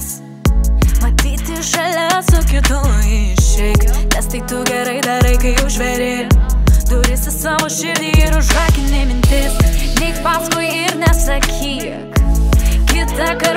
savęs Matyti šalia su kitu išeik. Nes tai tu gerai darai, kai užveri Duris į savo širdį ir užrakini mintis. Neik paskui ir nesakyk. Kita kartą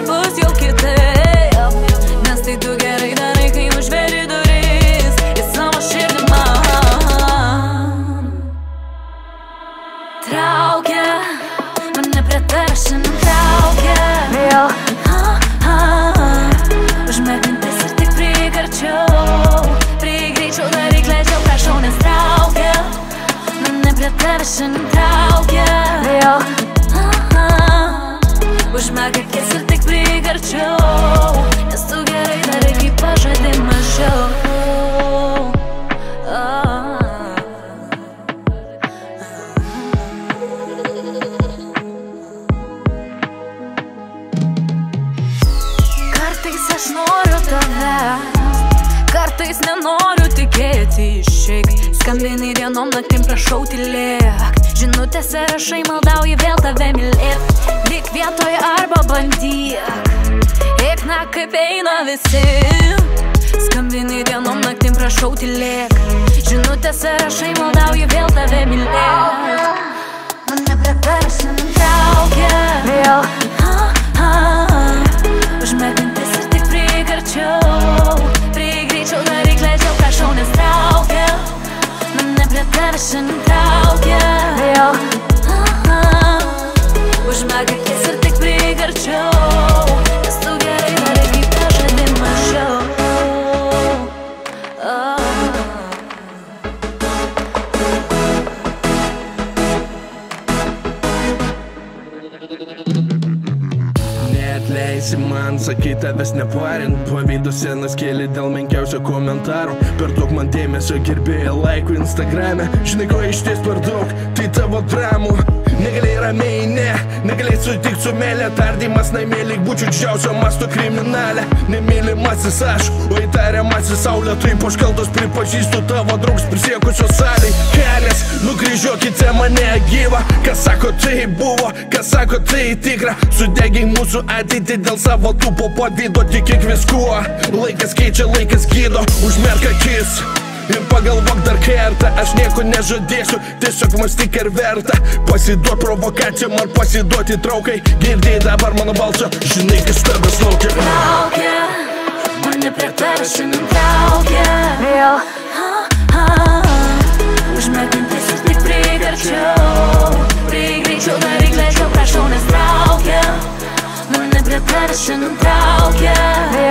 Akis ir tik prieik arčiau Nes tu gerai darai, kai pažadai mažiau Kartais aš noriu tavęs, kartais nenoriu tikėti išeik. Skambinai dienom naktim prašau tylėk. Žinutėse rašai maldauji vėl tave mylėt. Lik vietoj arba bandyk. Eik na kaip eina visi. Skambinai dienom naktim prašau tylėk. Žinutėse rašai maldauji vėl tave mylėt. Mane prie tavęs nenutraukia. Vėl. Užmerk mintis ir tik prieik arčiau Prieik greičiau, daryk leidžiau, prašau, nes traukia Mane tavęs šiandien traukia Vėl Užmerk akis ir tik prieik Neatleisi man, sakai tavęs neparint Pavydo senas kėlė dėl menkiausio komentaro. Per daug man dėmesio gerbėjo laikų Instagrame. Žinai, ko iš ties per daug, tai tavo dramų. Negalėjai ramiai, ne, negalėjai sutikti su mėlė Tardymas namie lyg būčiau didžiausio masto kriminalė Nemylimasis aš, o įtariamasis saulė. Taip užkaltos pripažįstu tavo draugs prisiekusios salėj. Kelias, nukryžiuokite mane gyvą. Kas sako tai buvo, kas sako tai tikra? Sudegiai mūsų ateitį dėl savo tūpo pavydo Tikėk viskuo, laikas keičia, laikas gydo Užmerk akis. Ir pagalvok dar kartą, aš nieko nežadėsiu Tiesiog mąstyk ar verta. Pasiduot provokacijom ar pasiduoti traukai Girdėjai dabar mano balsą, žinai kas tavęs laukia. Traukia Mane prie tavęs šiandien traukia. Vėl Mane prie